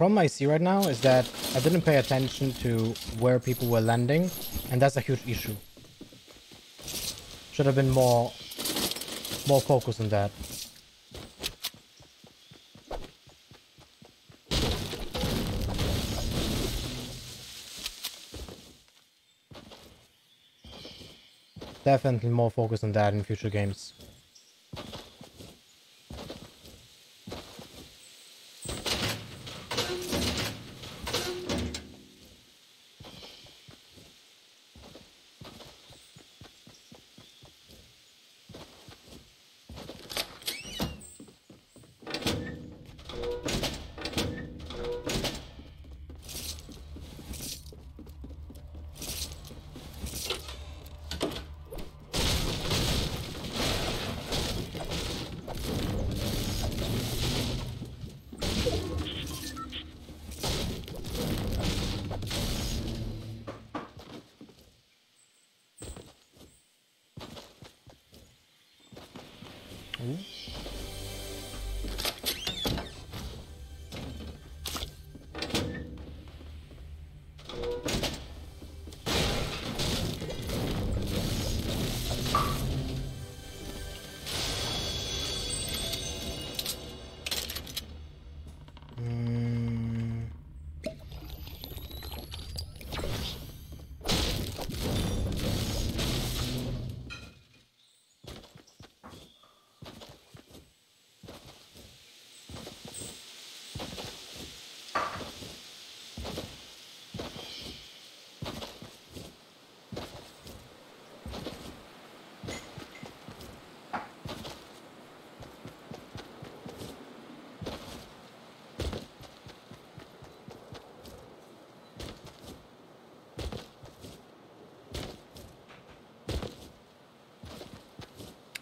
problem I see right now is that I didn't pay attention to where people were landing, and that's a huge issue. Should have been more, more focus on that. Definitely more focus on that in future games.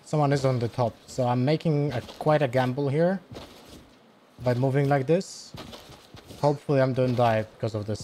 Someone is on the top. So I'm making a, quite a gamble here. By moving like this. Hopefully I don't die because of this.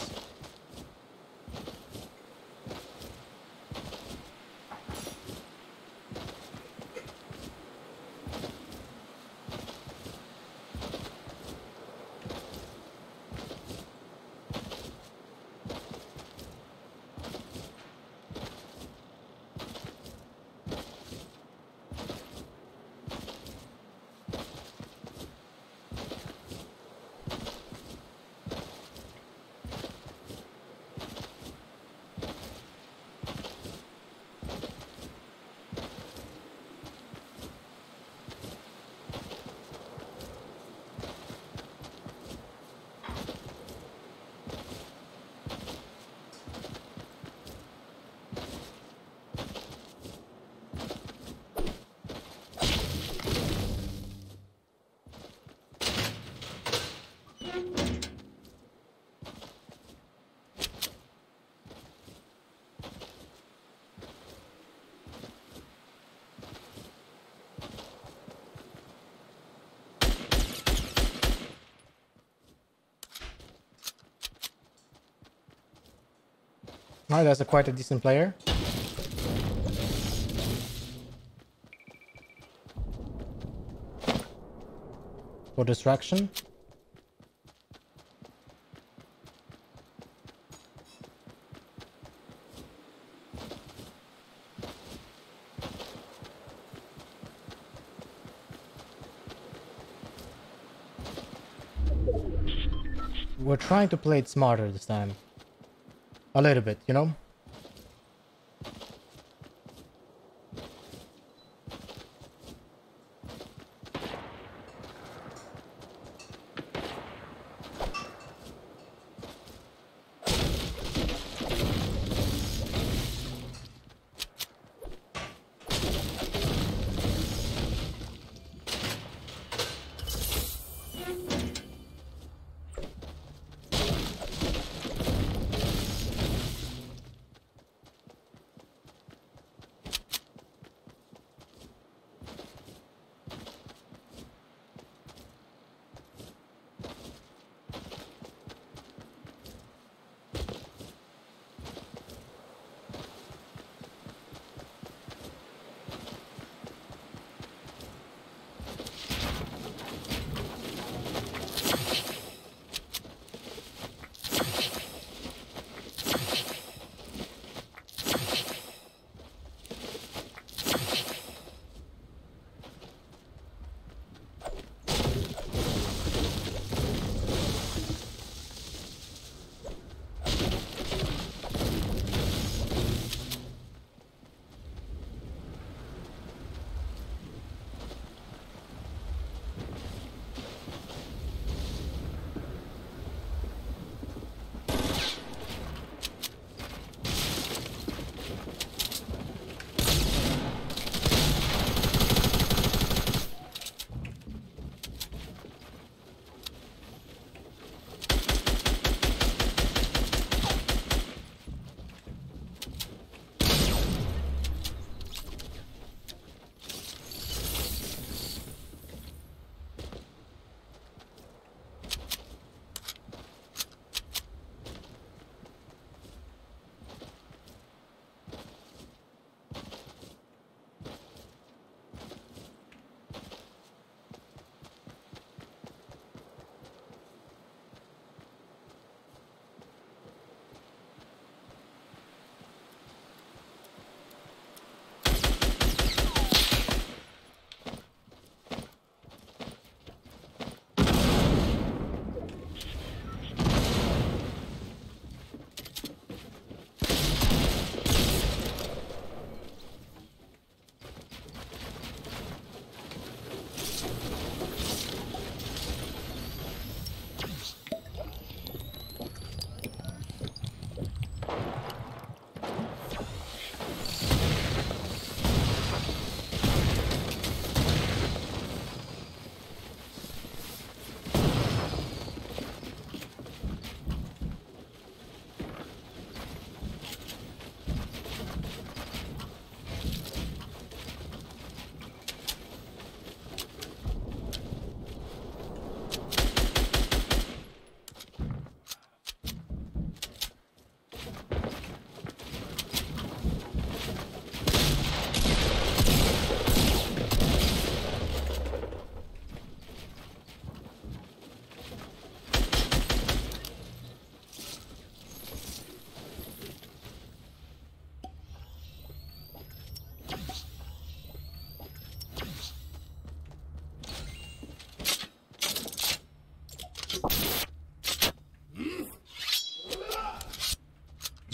Oh, that's a quite a decent player. For distraction. We're trying to play it smarter this time. A little bit, you know?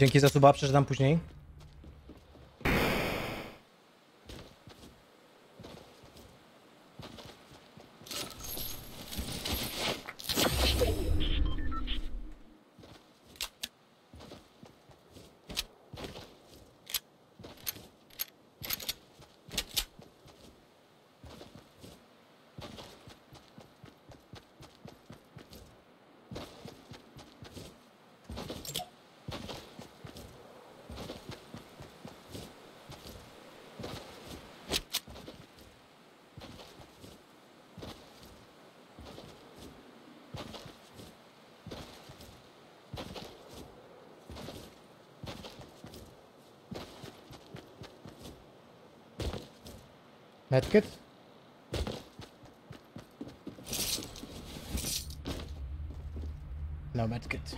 Dzięki za suba, przeczytam później. Medkit? No medkit.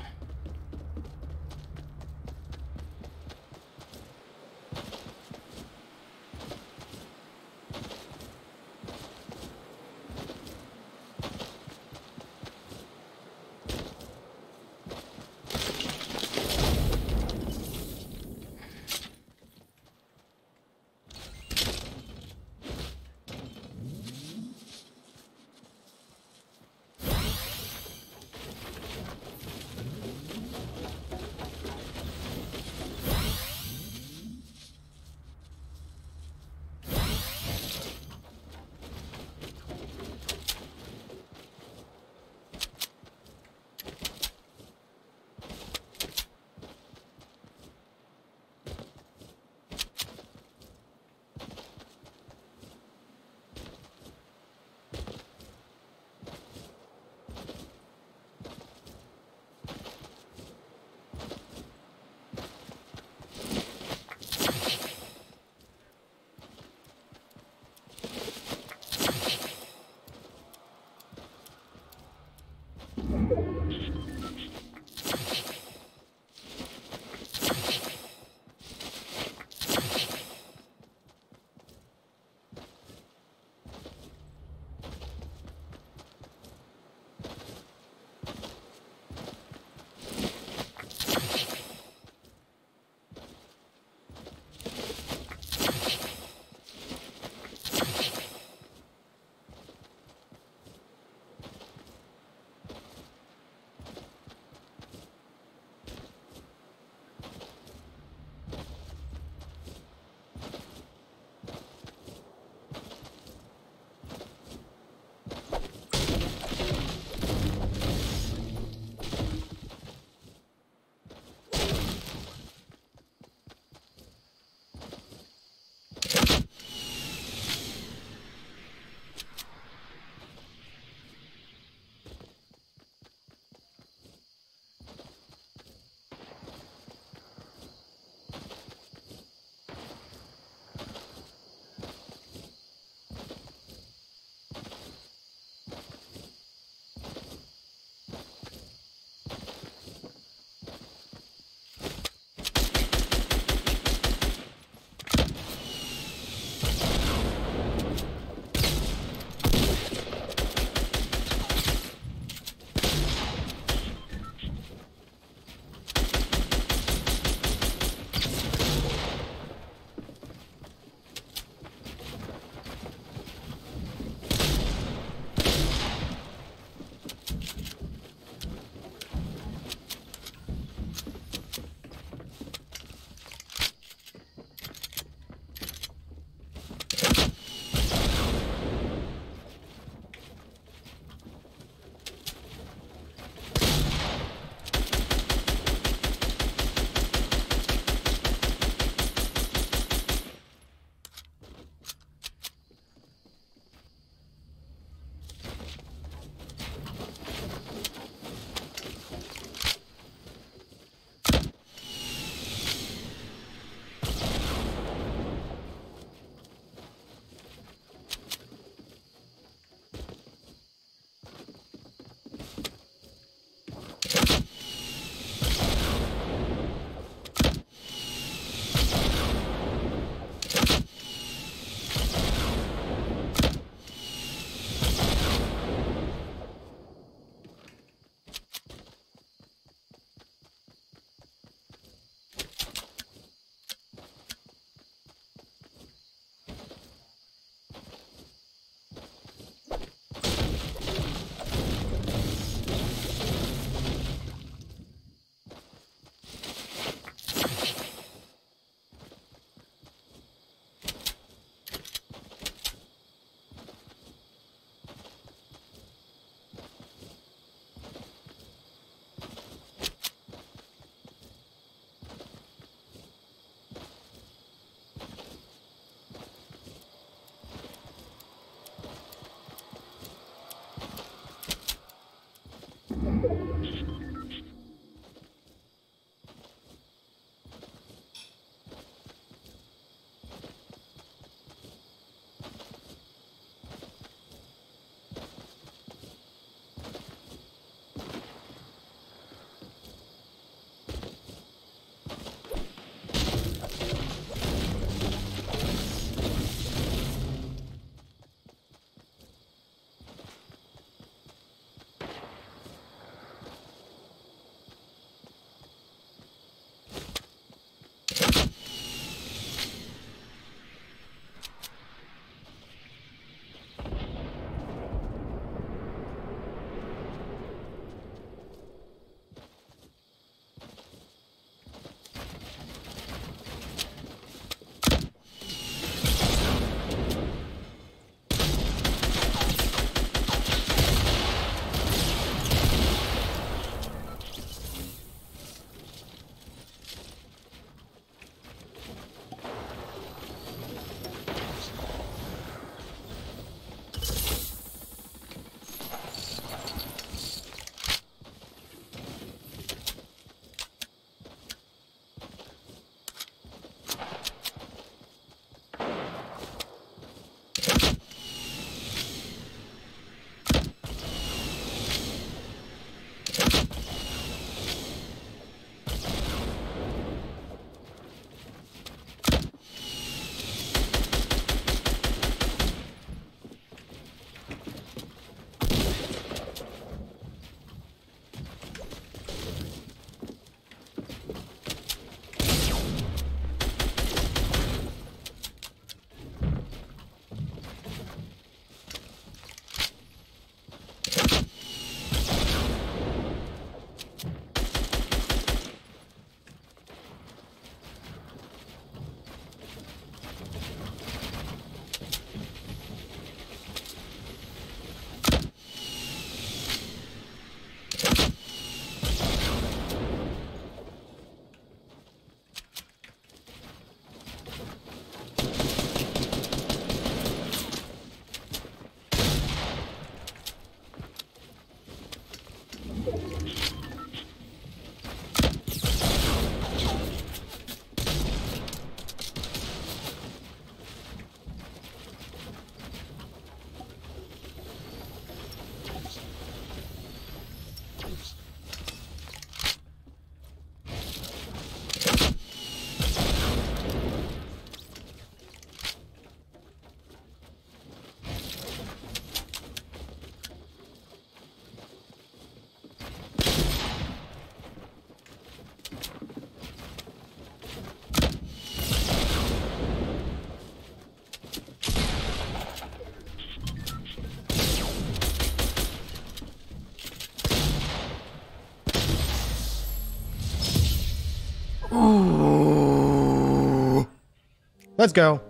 Let's go.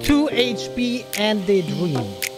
2 HP and a dream.